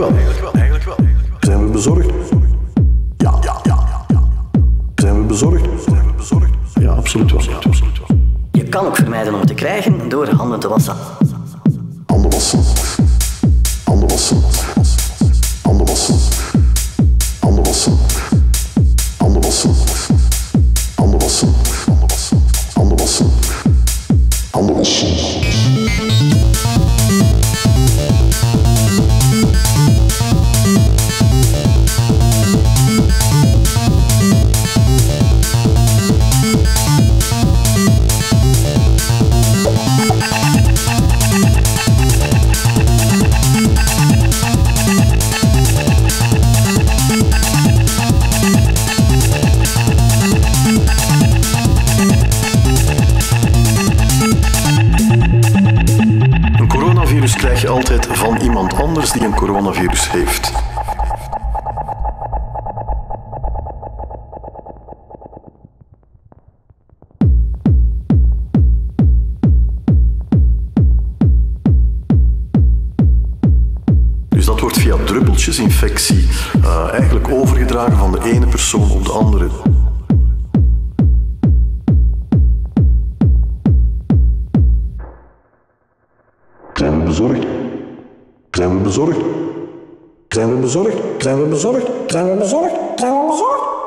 wel. Zijn we bezorgd? Ja, ja, ja. Zijn we bezorgd? Zijn we bezorgd? Ja, absoluut. Je kan ook vermijden om te krijgen door handen te wassen. Altijd van iemand anders die een coronavirus heeft. Dus dat wordt via druppeltjesinfectie eh, eigenlijk overgedragen van de ene persoon op de andere. Zijn bezorgd? Zijn we bezorgd? Zijn we bezorgd? Zijn we bezorgd? Zijn we bezorgd? Zijn we bezorgd?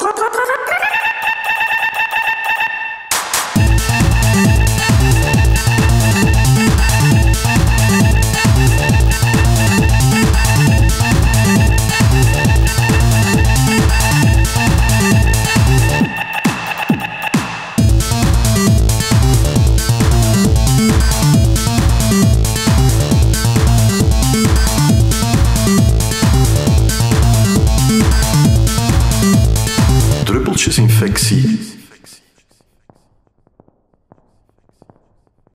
Infectie